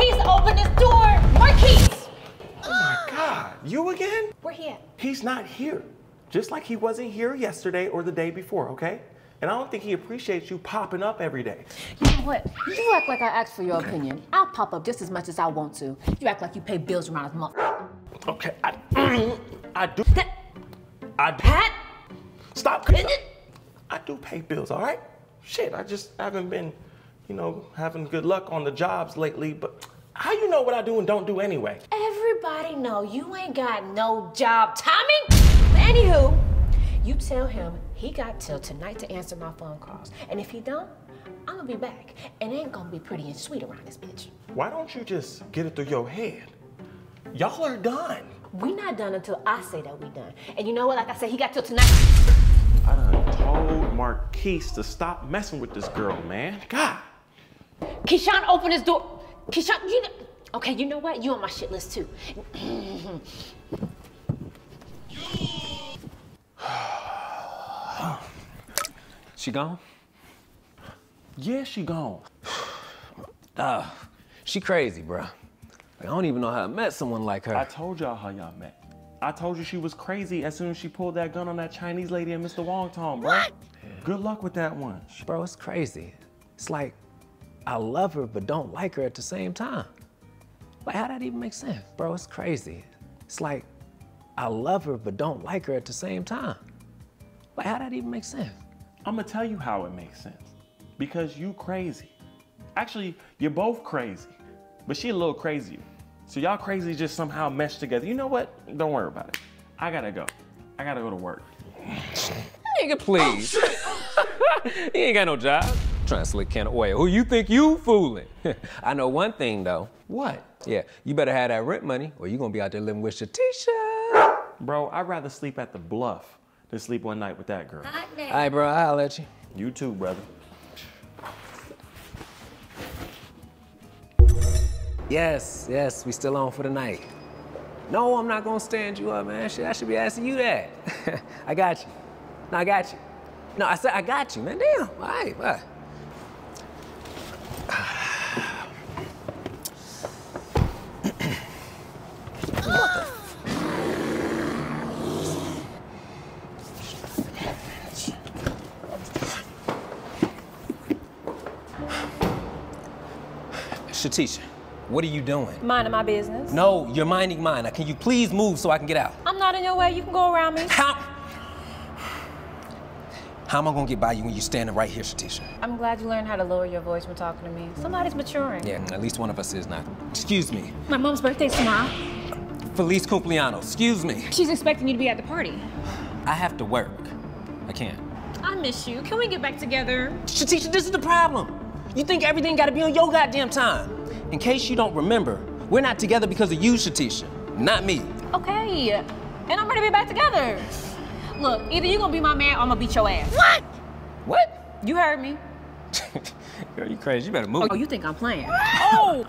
Marquise, open this door! Marquise! Oh my God, you again? Where he at? He's not here. Just like he wasn't here yesterday or the day before, okay? And I don't think he appreciates you popping up every day. You know what? You act like I asked for your opinion. I'll pop up just as much as I want to. You act like you pay bills around his mother. Okay, I, I do. I do. Pat? Stop. I do pay bills, all right? Shit, I just haven't been, you know, having good luck on the jobs lately. But how you know what I do and don't do anyway? Everybody know you ain't got no job, Tommy. Anywho, you tell him he got till tonight to answer my phone calls. And if he don't, I'm gonna be back. And it ain't gonna be pretty and sweet around this bitch. Why don't you just get it through your head? Y'all are done. We not done until I say that we done. And you know what? Like I said, he got till tonight. I done told Marquise to stop messing with this girl, man. God. Keyshawn, open his door. Keyshawn, you know. Okay, you know what? You on my shit list too. She gone? Yeah, she gone. Uh, she crazy, bruh. Like, I don't even know how I met someone like her. I told y'all how y'all met. I told you she was crazy as soon as she pulled that gun on that Chinese lady and Mr. Wong Tong, bro. What? Good luck with that one. Bro, it's crazy. It's like I love her but don't like her at the same time. Like, how that even make sense? Bro, it's crazy. It's like I love her but don't like her at the same time. Like, how that even make sense? I'm gonna tell you how it makes sense. Because you crazy. Actually, you're both crazy, but she a little crazier. So y'all crazy just somehow meshed together. You know what? Don't worry about it. I gotta go. I gotta go to work. Nigga, please. Oh, he ain't got no job. Trying to slick can of oil. Who you think you fooling? I know one thing though. What? Yeah, you better have that rent money or you gonna be out there living with Shatisha. Bro, I'd rather sleep at the bluff than sleep one night with that girl. All right, bro, I'll let you. You too, brother. Yes, yes, we still on for the night. No, I'm not gonna stand you up, man. Shit, I should be asking you that. I got you. No, I got you. No, I said I got you, man. Damn. All right, all right. Shatisha, what are you doing? Minding my business. No, you're minding mine. Now, can you please move so I can get out? I'm not in your way. You can go around me. How? How am I gonna get by you when you're standing right here, Shatisha? I'm glad you learned how to lower your voice when talking to me. Somebody's maturing. Yeah, at least one of us is now. Excuse me. My mom's birthday's tomorrow. Feliz cumpleaños. Excuse me. She's expecting you to be at the party. I have to work. I can't. I miss you. Can we get back together? Shatisha, this is the problem. You think everything gotta be on your goddamn time. In case you don't remember, we're not together because of you, Shatisha. Not me. Okay. And I'm ready to be back together. Look, either you're gonna be my man or I'm gonna beat your ass. What? What? You heard me. Girl, you crazy. You better move. Oh, you think I'm playing? oh!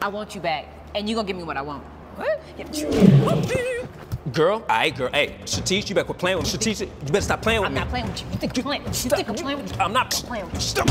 I want you back, and you gonna give me what I want. What? Girl, all right, girl. Hey, Shatish, you better quit playing with me. Shatish, you better stop playing with I'm me. not playing with you. You think you're playing? You think I'm playing with you? I'm not playing with you. Stop.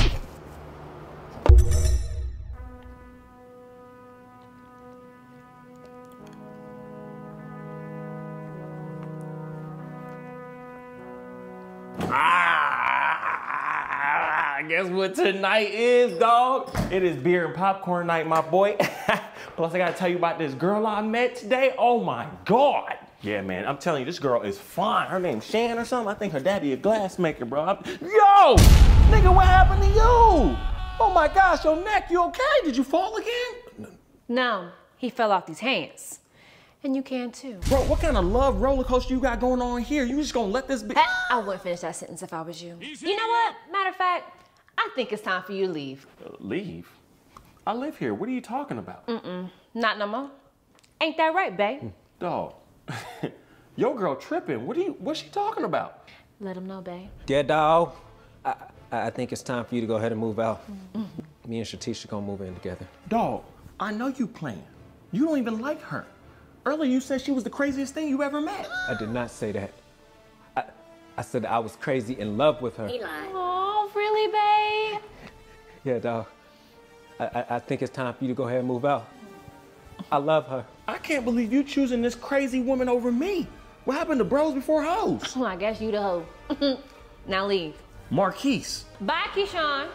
Guess what tonight is, dog? It is beer and popcorn night, my boy. Plus, I gotta tell you about this girl I met today. Oh my God. Yeah, man, I'm telling you, this girl is fine. Her name's Shan or something. I think her daddy a glassmaker, bro. I'm- Yo! Nigga, what happened to you? Oh my gosh, your neck, you okay? Did you fall again? No, he fell off these hands. And you can too. Bro, what kind of love roller coaster you got going on here? You just gonna let this be? I wouldn't finish that sentence if I was you. You know what? Matter of fact, I think it's time for you to leave. Leave? I live here. What are you talking about? Mm-mm. Not no more. Ain't that right, babe? Mm, dog. Your girl tripping. What are you what's she talking about? Let him know, babe. Yeah, dog. I, I I think it's time for you to go ahead and move out. Me and Shatisha gonna move in together. Dog, I know you playing. You don't even like her. Earlier you said she was the craziest thing you ever met. I did not say that. I, I said I was crazy in love with her. Really, babe? Yeah, dog. I, I, I think it's time for you to go ahead and move out. I love her. I can't believe you choosing this crazy woman over me. What happened to bros before hoes? Well, I guess you the hoe. now leave. Marquise, Bye, Keyshawn.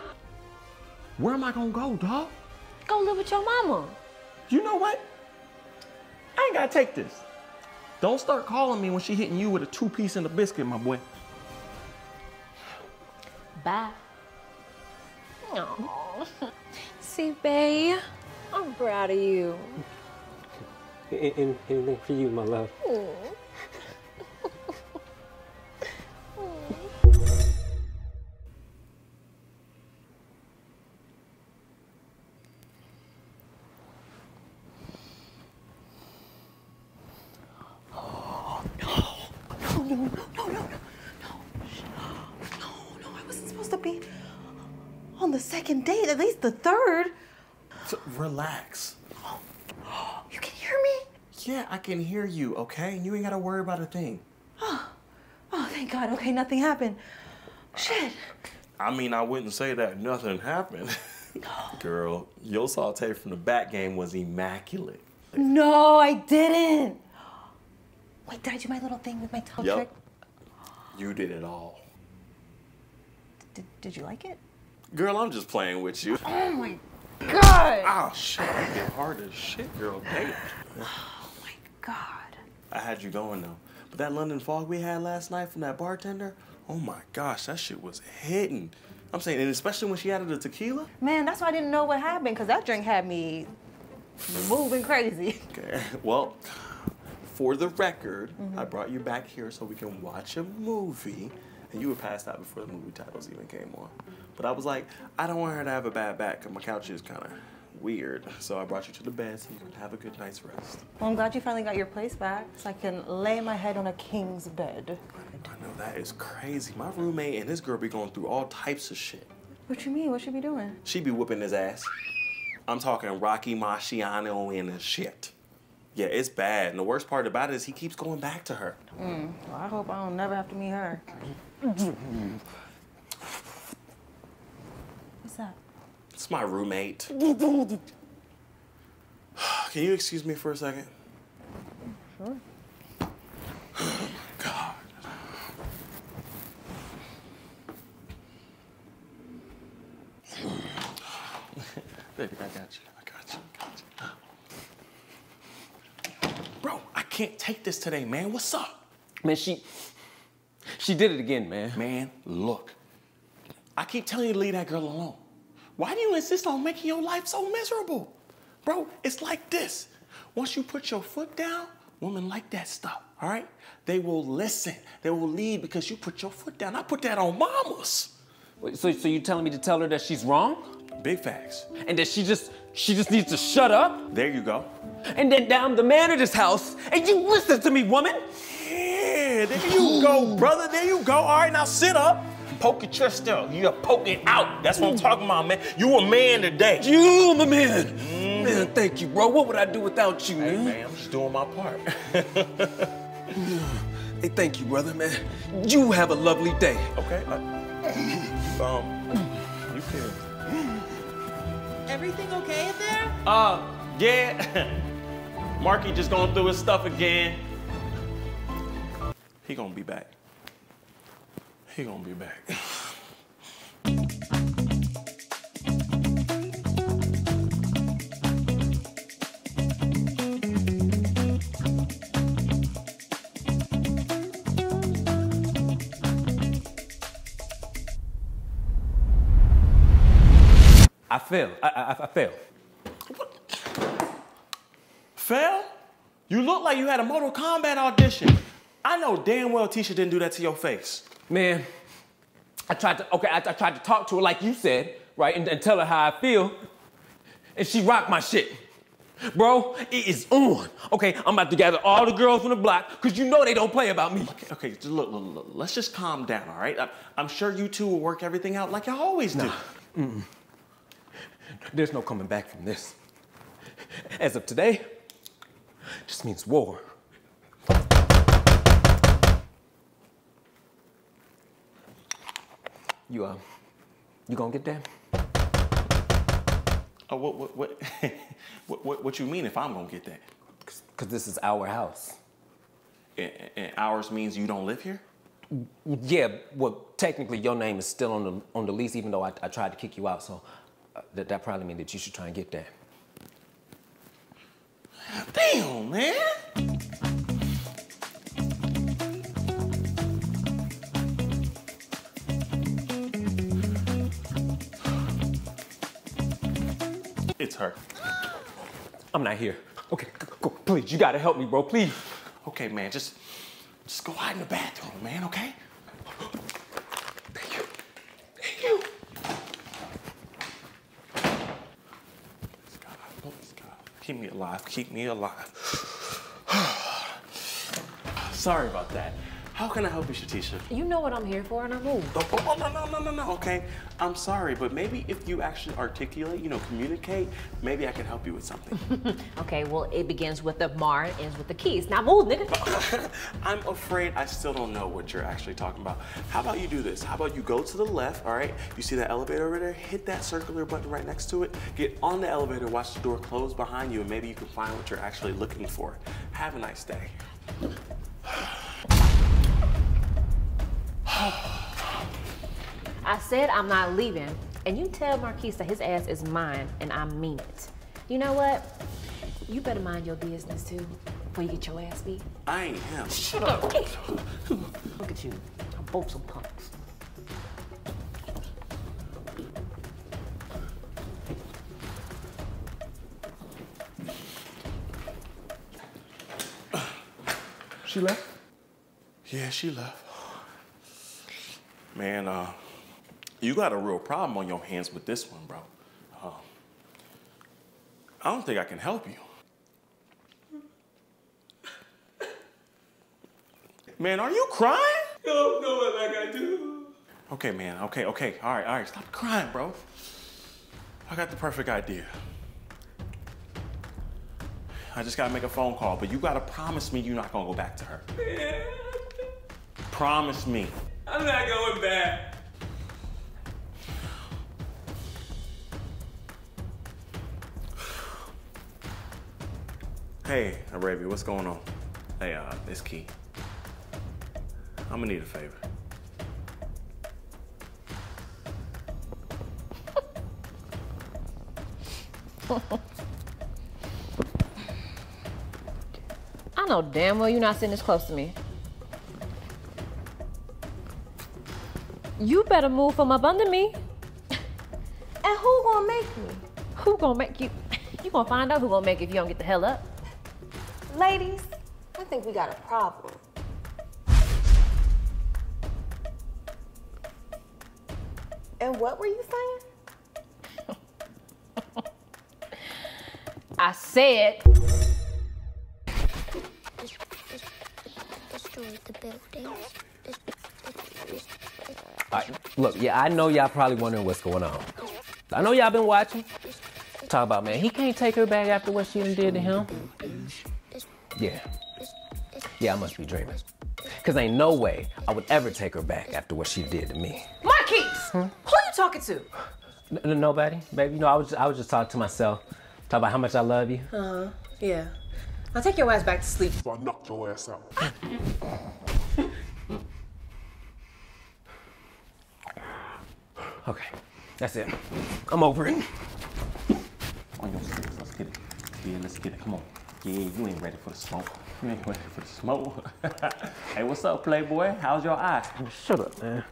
where am I gonna go, dog? Go live with your mama. You know what? I ain't gotta take this. Don't start calling me when she hitting you with a two piece and a biscuit, my boy. Bye. Aw. See, babe, I'm proud of you. anything for you, my love. Oh, no, on the second date, at least the third. So, relax. You can hear me? Yeah, I can hear you, okay? And you ain't gotta worry about a thing. Oh, oh thank God. Okay, nothing happened. Shit. I mean, I wouldn't say that nothing happened. Girl, your saute from the back game was immaculate. No, I didn't. Wait, did I do my little thing with my toe Yup. trick? You did it all. Did, did you like it? Girl, I'm just playing with you. Oh my God. Oh, shit. You get hard as shit, girl. Damn. Oh my God. I had you going, though. But that London fog we had last night from that bartender, oh my gosh, that shit was hitting. I'm saying, and especially when she added the tequila. Man, that's why I didn't know what happened, because that drink had me moving crazy. Okay. Well, for the record, I brought you back here so we can watch a movie. And you were passed out before the movie titles even came on. But I was like, I don't want her to have a bad back because my couch is kind of weird. So I brought you to the bed so you can have a good night's rest. Well, I'm glad you finally got your place back, so I can lay my head on a king's bed. I know that is crazy. My roommate and this girl be going through all types of shit. What you mean? What she be doing? She be whooping his ass. I'm talking Rocky Marciano and the shit. Yeah, it's bad. And the worst part about it is he keeps going back to her. Mm, well, I hope I don't never have to meet her. What's that? It's my roommate. Can you excuse me for a second? Sure. God. Baby, I got you. I got you. I got you. Bro, I can't take this today, man. What's up? Man, she she did it again, man. Man, look. I keep telling you to leave that girl alone. Why do you insist on making your life so miserable? Bro, it's like this. Once you put your foot down, women like that stuff, all right? They will listen. They will lead because you put your foot down. I put that on mamas. Wait, So, so you telling me to tell her that she's wrong? Big facts. And that she just she just needs to shut up? There you go. And then down the man of this house, and you listen to me, woman. Yeah, there you go, brother. There you go. All right, now sit up. Poke your chest out. You gotta poke it out. That's what I'm talking about, man. You a man today. You, my man. Man, thank you, bro. What would I do without you, Hey, man? man, I'm just doing my part. Hey, thank you, brother, man. You have a lovely day. okay. uh, um, you can. Everything okay in there? Uh, yeah. Marky just going through his stuff again. He gonna be back. He gonna be back. I fail. I, I, I fail. Fail? You look like you had a Mortal Kombat audition. I know damn well Tisha didn't do that to your face. Man, I tried to, okay, I, I tried to talk to her like you said, right, and, and tell her how I feel, and she rocked my shit. Bro, it is on. Okay, I'm about to gather all the girls from the block, because you know they don't play about me. Okay, okay, just look, look, look, let's just calm down, all right? I, I'm sure you two will work everything out like y'all always do. There's no coming back from this. As of today, just means war. You, uh, you gonna get that? Oh, what, what, what, what, what, what you mean if I'm gonna get that? Because this is our house. And, and ours means you don't live here? Yeah, well, technically your name is still on the on the lease, even though I, I tried to kick you out. So uh, that that probably means that you should try and get that. Damn, man. It's her. I'm not here. Okay, go, please, you gotta help me, bro. Please. Okay, man, just just go hide in the bathroom, man, okay? Thank you. Thank you. Please God, please God. Keep me alive, keep me alive. Sorry about that. How can I help you, Shatisha? You know what I'm here for, and I move. Oh, oh, oh, no, no, no, no, no, okay. I'm sorry, but maybe if you actually articulate, you know, communicate, maybe I can help you with something. Okay, well, it begins with the Mar and ends with the keys. Now move, nigga. I'm afraid I still don't know what you're actually talking about. How about you do this? How about you go to the left, all right? You see that elevator over there? Hit that circular button right next to it. Get on the elevator, watch the door close behind you, and maybe you can find what you're actually looking for. Have a nice day. I said I'm not leaving, and you tell Marquise that his ass is mine, and I mean it. You know what? You better mind your business too, before you get your ass beat. I ain't him. Shut up. Look at you. I'm both some punks. She left. Yeah, she left. Man, uh, you got a real problem on your hands with this one, bro. Uh, I don't think I can help you. Man, are you crying? No, no, like I do. Okay, man. Okay, okay. All right, all right. Stop crying, bro. I got the perfect idea. I just gotta make a phone call, but you gotta promise me you're not gonna go back to her. Promise me. I'm not going back. Hey, Arabia, what's going on? Hey, uh, it's Key. I'm gonna need a favor. I know damn well you're not sitting this close to me. You better move from up under me. And who gonna make me? Who gonna make you? You gonna find out who gonna make you if you don't get the hell up. Ladies, I think we got a problem. And what were you saying? I said, destroyed the buildings. All right, look, yeah, I know y'all probably wondering what's going on. I know y'all been watching. Talk about, man, he can't take her back after what she done did to him. Yeah. Yeah, I must be dreaming. Cause ain't no way I would ever take her back after what she did to me. Marquise, who are you talking to? N- n- nobody, baby. You know, I was I was just talking to myself, talking about how much I love you. Uh huh. Yeah. Now take your ass back to sleep. I knocked your ass out. Okay, that's it. I'm over it. On your six, let's get it. Yeah, let's get it. Come on. Yeah, you ain't ready for the smoke. You ain't ready for the smoke. hey, what's up, Playboy? How's your eye? Shut up, man.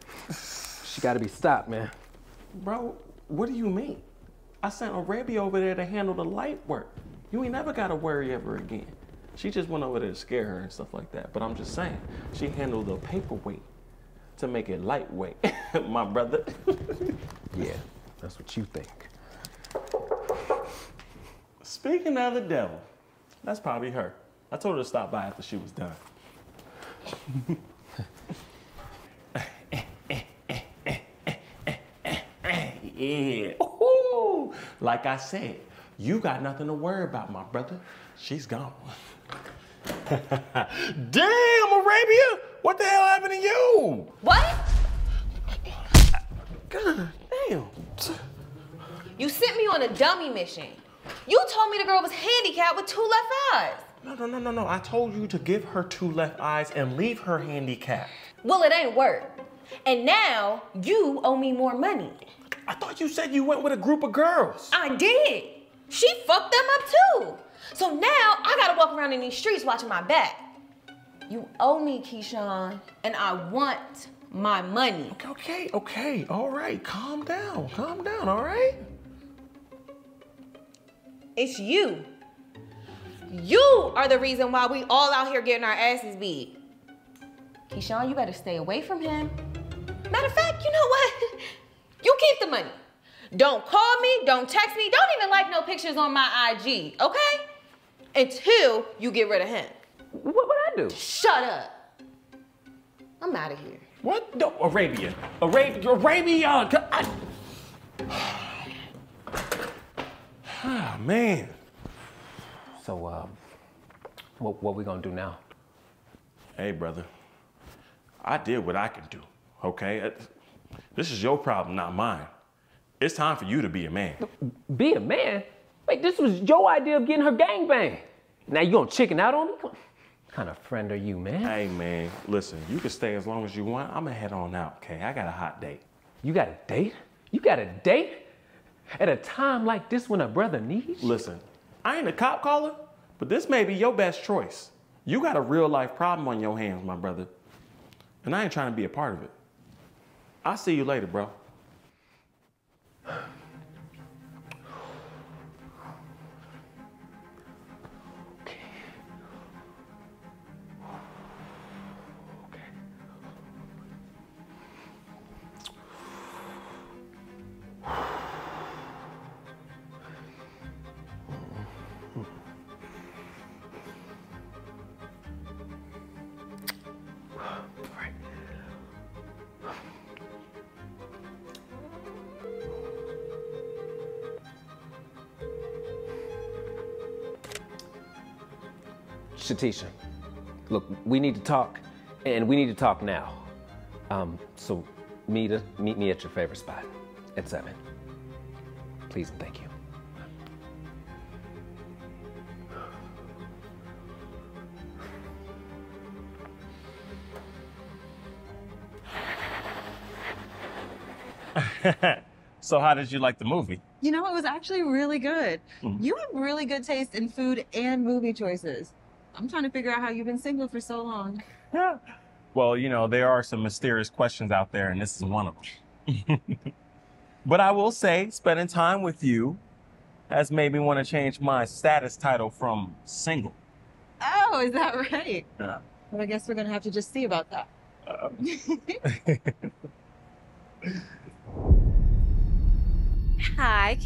She gotta be stopped, man. Bro, what do you mean? I sent Arabia over there to handle the light work. You ain't never gotta worry ever again. She just went over there to scare her and stuff like that. But I'm just saying, she handled the paperweight to make it lightweight, my brother. Yeah, that's what you think. Speaking of the devil, that's probably her. I told her to stop by after she was done. yeah. Ooh. Like I said, you got nothing to worry about, my brother. She's gone. Damn, Arabia! What the hell happened to you? What? God damn. You sent me on a dummy mission. You told me the girl was handicapped with two left eyes. No, no, no, no, no. I told you to give her two left eyes and leave her handicapped. Well, it ain't work. And now you owe me more money. I thought you said you went with a group of girls. I did. She fucked them up too. So now I gotta walk around in these streets watching my back. You owe me, Keyshawn, and I want my money. Okay, okay, okay. All right, calm down, calm down, all right? It's you. You are the reason why we all out here getting our asses beat. Keyshawn, you better stay away from him. Matter of fact, you know what? You keep the money. Don't call me, don't text me, don't even like no pictures on my IG, okay? Until you get rid of him. What would I do? Shut up. I'm out of here. What? No, Arabia. Arabia. Arabia. c- I- Ah, man. So, uh, what, what we gonna do now? Hey, brother. I did what I could do, okay? Uh, This is your problem, not mine. It's time for you to be a man. Be a man? Wait, this was your idea of getting her gangbang. Now you gonna chicken out on me? What kind of friend are you, man? Hey, man, listen, you can stay as long as you want. I'm gonna head on out, okay? I got a hot date. You got a date? You got a date? At a time like this when a brother needs? you? Listen, I ain't a cop caller, but this may be your best choice. You got a real life problem on your hands, my brother. And I ain't trying to be a part of it. I'll see you later, bro. Shatisha, look, we need to talk, and we need to talk now. Um, so meet, meet me at your favorite spot at 7. Please and thank you. So, how did you like the movie? You know, it was actually really good. You have really good taste in food and movie choices. I'm trying to figure out how you've been single for so long. Well, you know, there are some mysterious questions out there, and this is one of them. but I will say, spending time with you has made me want to change my status title from single. Oh, is that right? Yeah. Well, I guess we're gonna have to just see about that. Uh. Hi,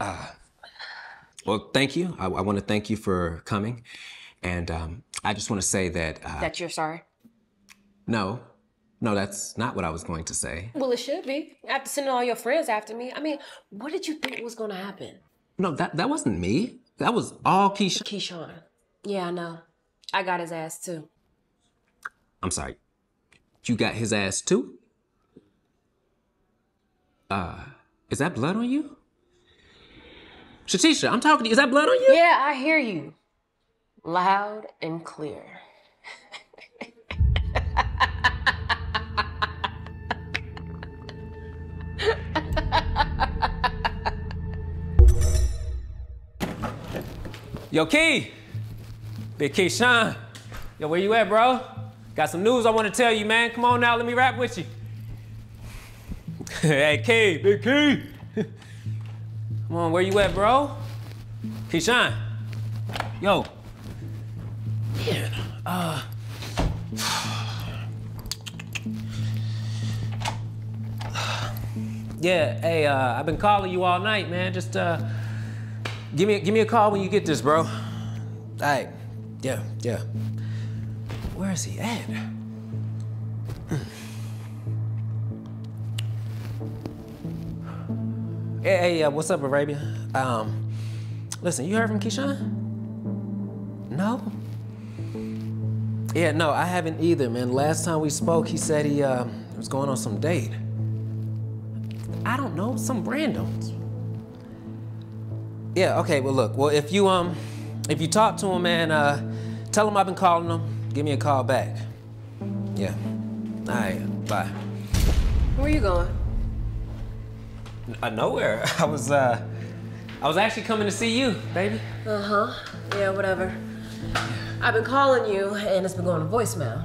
Keyshawn. Well, thank you. I, I want to thank you for coming. And um, I just want to say that uh, That you're sorry. no, no, that's not what I was going to say. Well, it should be. After sending all your friends after me. I mean, what did you think was gonna happen? No, that, that wasn't me. That was all Keisha. Keyshawn. Yeah, I know. I got his ass too. I'm sorry. You got his ass too? Uh, is that blood on you? Shatisha, I'm talking to you. Is that blood on you? Yeah, I hear you. Loud and clear. Yo, Key. Big Keyshawn. Yo, where you at, bro? Got some news I want to tell you, man. Come on now, let me rap with you. hey, Key, Big Key. Come on, where you at, bro? Keyshawn. Yo. Man, uh. Yeah, hey, uh, I've been calling you all night, man. Just uh, give me give me a call when you get this, bro. All right. Yeah, yeah. Where is he at? Hey, hey, uh, what's up, Arabia? Um, listen, you heard from Keyshawn? No? Yeah, no, I haven't either, man. Last time we spoke, he said he uh, was going on some date. I don't know, some randoms. Yeah, okay, well look, well if you um if you talk to him, man, uh tell him I've been calling him. Give me a call back. Yeah. Alright, bye. Where are you going? Uh, nowhere. I was uh I was actually coming to see you, baby. Uh huh. Yeah, whatever. I've been calling you, and it's been going to voicemail.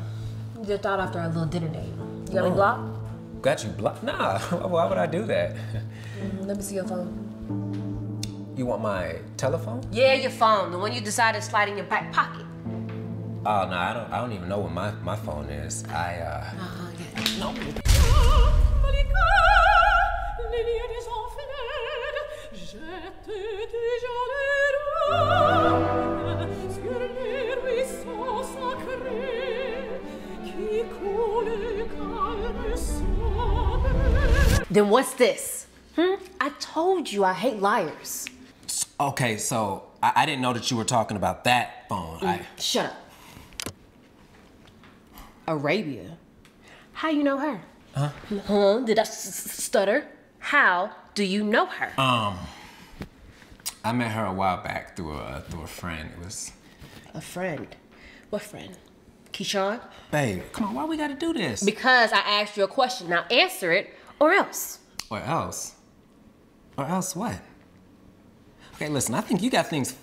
You just thought after our little dinner date. You got me blocked? Got you blocked? Nah, why would I do that? Mm, Let me see your phone. You want my telephone? Yeah, your phone, the one you decided to slide in your back pocket. Oh no, I don't I don't even know what my, my phone is. I uh Uh-huh, yeah. No. Then what's this? Hmm? I told you I hate liars. Okay, so I, I didn't know that you were talking about that phone. I Shut up. Arabia. How you know her? Huh? Huh? Did I s- s- stutter? How do you know her? um I met her a while back through a through a friend. It was A friend. What friend? Keyshawn? Babe, come on, why we gotta do this? Because I asked you a question. Now answer it or else. Or else. Or else what? Okay, listen, I think you got things.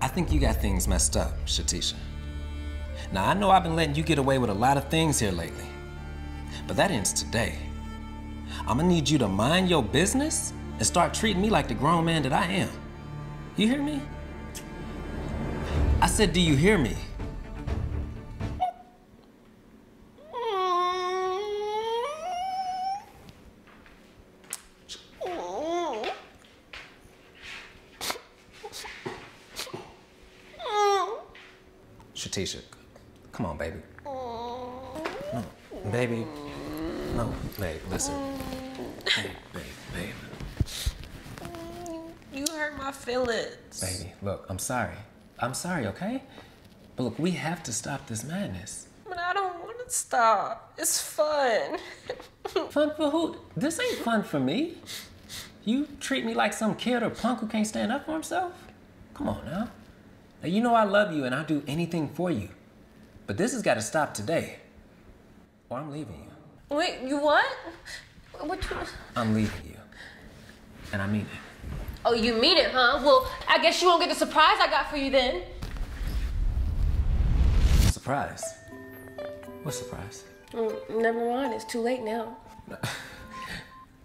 I think you got things messed up, Shatisha. Now, I know I've been letting you get away with a lot of things here lately, but that ends today. I'm gonna need you to mind your business and start treating me like the grown man that I am. You hear me? I said, do you hear me? Shatisha, come on, baby. No, baby. No, babe, listen. Babe, babe, babe. You hurt my feelings. Baby, look, I'm sorry. I'm sorry, okay? But look, we have to stop this madness. But I don't want to stop. It's fun. Fun for who? This ain't fun for me. You treat me like some kid or punk who can't stand up for himself? Come on now. Now, you know I love you and I'll do anything for you. But this has got to stop today. Or I'm leaving you. Wait, you what? What you? I'm leaving you. And I mean it. Oh, you mean it, huh? Well, I guess you won't get the surprise I got for you then. Surprise. What surprise? Mm, never mind. It's too late now.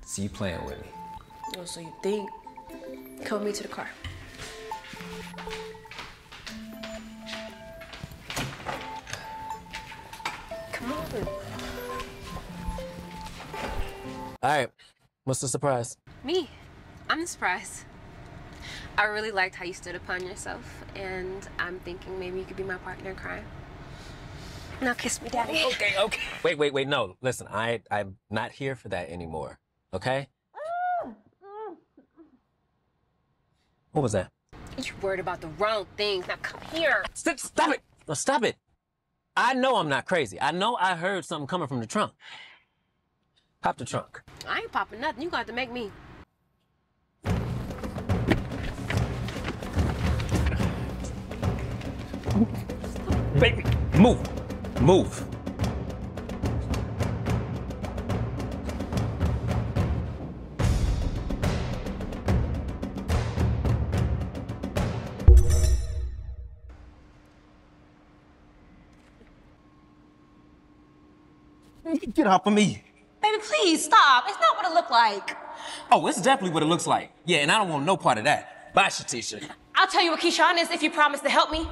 See you playing with me. Oh, so you think? Come with me to the car. Come on. All right. What's the surprise? Me. I'm the surprise. I really liked how you stood upon yourself, and I'm thinking maybe you could be my partner in crime. Now kiss me, daddy. Okay, okay. Wait, wait, wait. No, listen. I I'm not here for that anymore. Okay? What was that? You're worried about the wrong things. Now come here. Stop, stop it! No, stop it! I know I'm not crazy. I know I heard something coming from the trunk. Pop the trunk. I ain't popping nothing. You got to make me. Baby, move, move. Get off of me. Baby, please stop. It's not what it looked like. Oh, it's definitely what it looks like. Yeah, and I don't want no part of that. Bye, Shatisha. I'll tell you what Keyshawn is if you promise to help me.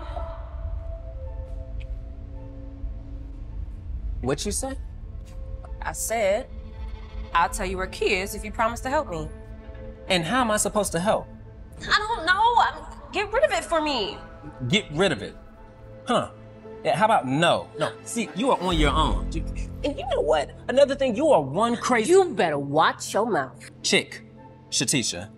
What you say? I said, I'll tell you where Key is if you promise to help me. And how am I supposed to help? I don't know. Um, get rid of it for me. Get rid of it. Huh. Yeah, how about no? No. See, you are on your own. You- And you know what? Another thing, you are one crazy You better watch your mouth. chick, Shatisha.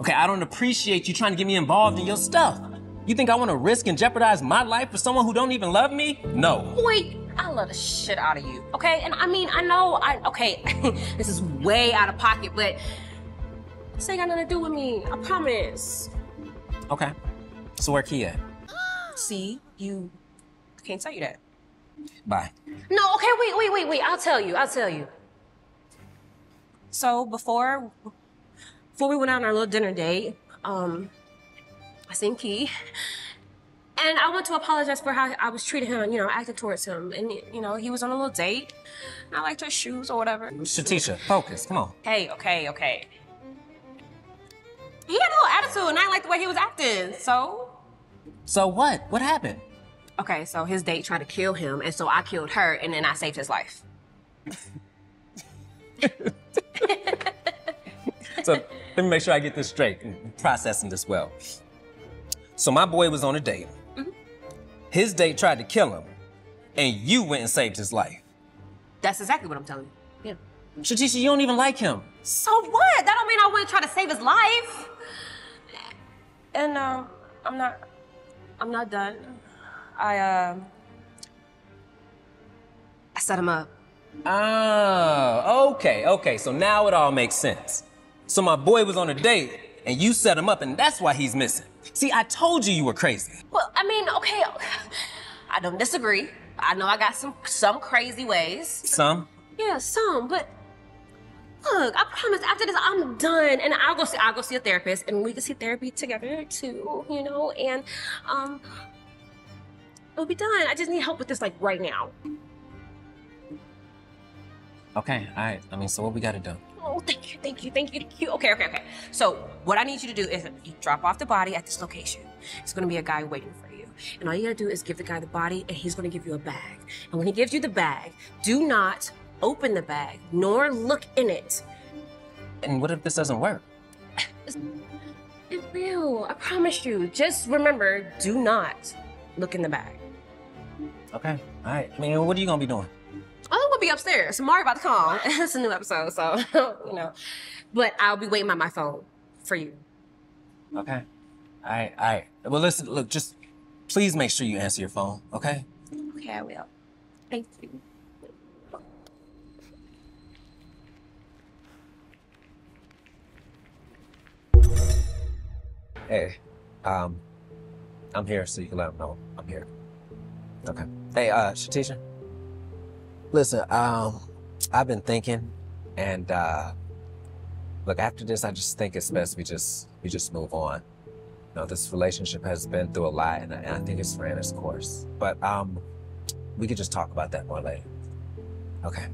Okay, I don't appreciate you trying to get me involved in your stuff. You think I want to risk and jeopardize my life for someone who don't even love me? No. Wait, I love the shit out of you, okay? And I mean, I know, I okay, this is way out of pocket, but this ain't got nothing to do with me. I promise. Okay. So where at? See, you can't tell you that. Bye. No, okay, wait, wait, wait, wait. I'll tell you. I'll tell you. So before before we went out on our little dinner date, um, I seen Key. And I want to apologize for how I was treating him, you know, acting towards him. And, you know, he was on a little date. And I liked her shoes or whatever. Shatisha, focus. Come on. Hey, okay, okay. He had a little attitude, and I didn't the way he was acting. So, So what? What happened? okay, so his date tried to kill him, and so I killed her, and then I saved his life. So let me make sure I get this straight and processing this well. So my boy was on a date. His date tried to kill him, and you went and saved his life. That's exactly what I'm telling you. Yeah. Shatisha, you don't even like him. So what? That don't mean I wouldn't try to save his life. And um, I'm not. I'm not done. I um. I set him up. Oh, okay, okay. So now it all makes sense. So my boy was on a date, and you set him up, and that's why he's missing. See, I told you you were crazy. Well, I mean, okay. I don't disagree. I know I got some some crazy ways. Some? Yeah, some, but look, I promise after this I'm done and I'll go see I'll go see a therapist and we can see therapy together too, you know, and um it'll be done. I just need help with this like right now. Okay, all right. I mean, so what we gotta do? Thank you, thank you, thank you, thank you. Okay, okay, okay. So what I need you to do is you drop off the body at this location. It's gonna be a guy waiting for you. And all you gotta do is give the guy the body and he's gonna give you a bag. And when he gives you the bag, do not open the bag nor look in it. And what if this doesn't work? It will. I promise you. Just remember, do not look in the bag. Okay, all right. I mean, what are you gonna be doing? Gonna be upstairs. Mario about to come. it's a new episode, so you know. But I'll be waiting by my phone for you. Okay. All right, all right. Well, listen, look, just please make sure you answer your phone, okay? Okay, I will. Thank you. Hey, um, I'm here so you can let them know I'm here. Okay. Hey, uh, Shatisha. Listen, um, I've been thinking, and uh, look, after this, I just think it's best we just we just move on. You know, this relationship has been through a lot, and I, and I think it's ran its course. But um, we could just talk about that more later. Okay.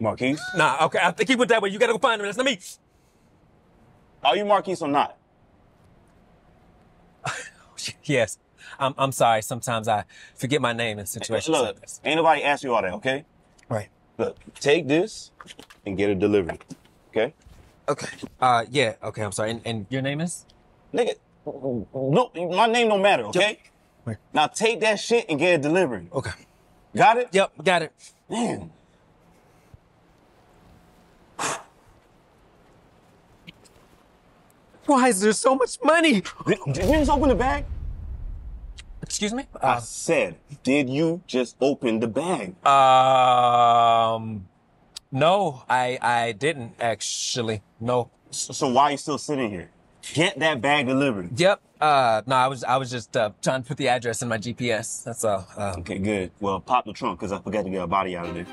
Marquise? Nah, okay. I think he went that way. You gotta go find him. That's not me. Are you Marquise or not? Yes. I'm, I'm sorry. Sometimes I forget my name in situations like Look, this. ain't nobody asked you all that, okay? Right. Look, take this and get it delivered, okay? Okay. Uh, yeah. Okay. I'm sorry. And, and your name is? Nigga, no, my name don't matter, okay? Right. Now take that shit and get it delivered. Okay. Got it? Yep. Got it. Man. Why is there so much money? Did, did you just open the bag? Excuse me. I said, did you just open the bag? Um, no, I I didn't actually. No. So, so why are you still sitting here? Get that bag delivered. Yep. Uh, no, I was I was just uh, trying to put the address in my GPS. That's all. Um, Okay, good. Well, pop the trunk because I forgot to get a body out of there.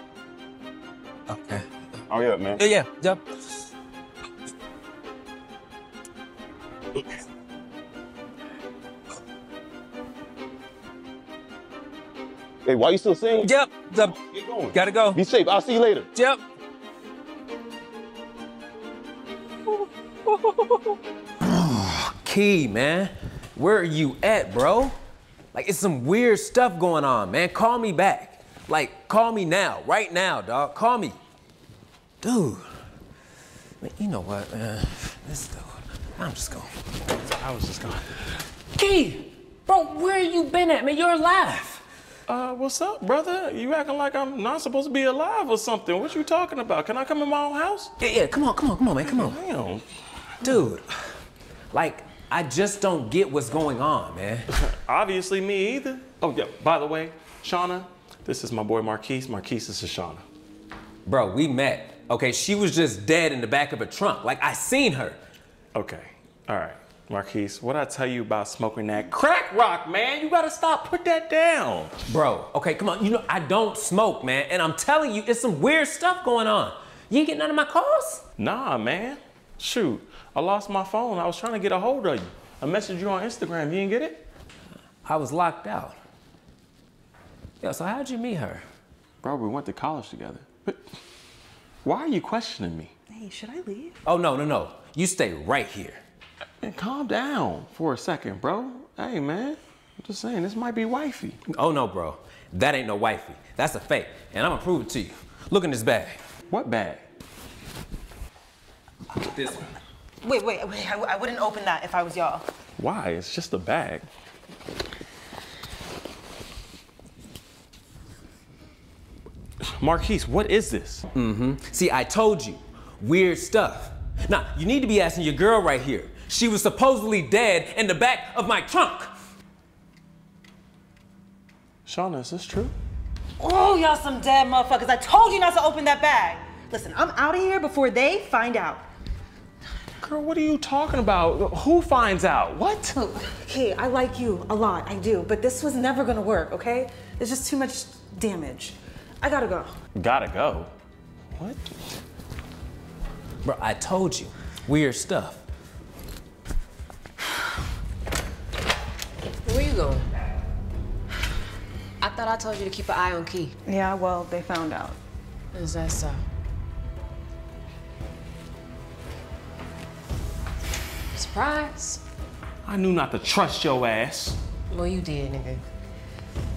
okay. Hurry up, man. Yeah. Yeah. Yep. Hey, why you still sitting? Yep. Yep. Get going. Gotta go. Be safe. I'll see you later. Yep. Key, man. Where are you at, bro? Like, it's some weird stuff going on, man. Call me back. Like, call me now, right now, dog. Call me. Dude. Man, you know what, man? This dude. I'm just going. I was just going. Key! Bro, where you been at, man? You're alive. Uh, what's up, brother? You acting like I'm not supposed to be alive or something? What you talking about? Can I come in my own house? Yeah, yeah, come on, come on, come on, man, come on. Damn. Dude, like, I just don't get what's going on, man. Obviously, me either. Oh, yeah, by the way, Shauna, this is my boy Marquise. Marquise, is Shauna. Bro, we met. Okay, she was just dead in the back of a trunk. Like, I seen her. Okay, all right. Marquise, what I tell you about smoking that crack rock, man? You gotta stop. Put that down. Bro, okay, come on. You know, I don't smoke, man. And I'm telling you, it's some weird stuff going on. You ain't get none of my calls? Nah, man. Shoot, I lost my phone. I was trying to get a hold of you. I messaged you on Instagram. You didn't get it? I was locked out. Yeah, so how'd you meet her? Bro, we went to college together. But why are you questioning me? Hey, should I leave? Oh, no, no, no. You stay right here. Man, calm down for a second, bro. Hey, man. I'm just saying, this might be wifey. Oh, no, bro. That ain't no wifey. That's a fake. And I'm gonna prove it to you. Look in this bag. What bag? This one. Wait, wait, wait. I, I wouldn't open that if I was y'all. Why? It's just a bag. Marquise, what is this? Mm-hmm. See, I told you. Weird stuff. Now, you need to be asking your girl right here. She was supposedly dead in the back of my trunk. Shauna, is this true? Oh, y'all some dead motherfuckers. I told you not to open that bag. Listen, I'm out of here before they find out. Girl, what are you talking about? Who finds out? What? Oh, okay, I like you a lot, I do, but this was never gonna work, okay? There's just too much damage. I gotta go. Gotta go. What? Bro, I told you. Weird stuff. You going? I thought I told you to keep an eye on Key. Yeah, well, they found out. Is that so? Surprise. I knew not to trust your ass. Well, you did, nigga.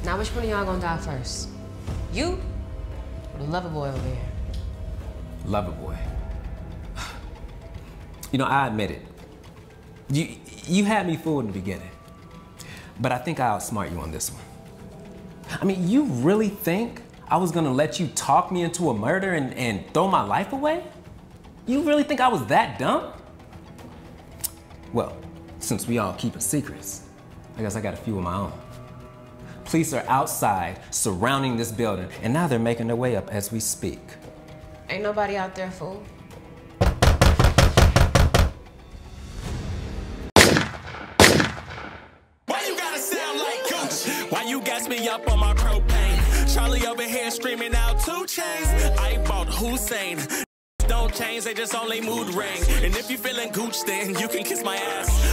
Now, which one of y'all gonna die first? You or the lover boy over here? Lover boy. You know, I admit it. You you had me fooled in the beginning. But I think I outsmart you on this one. I mean, you really think I was gonna let you talk me into a murder and, and throw my life away? You really think I was that dumb? Well, since we all keep secrets, I guess I got a few of my own. Police are outside surrounding this building, and now they're making their way up as we speak. Ain't nobody out there, fool. Up on my propane? Charlie over here screaming out two chains. I bought Hussein. Don't change, they just only mood ring. And if you feeling Gooch, then you can kiss my ass.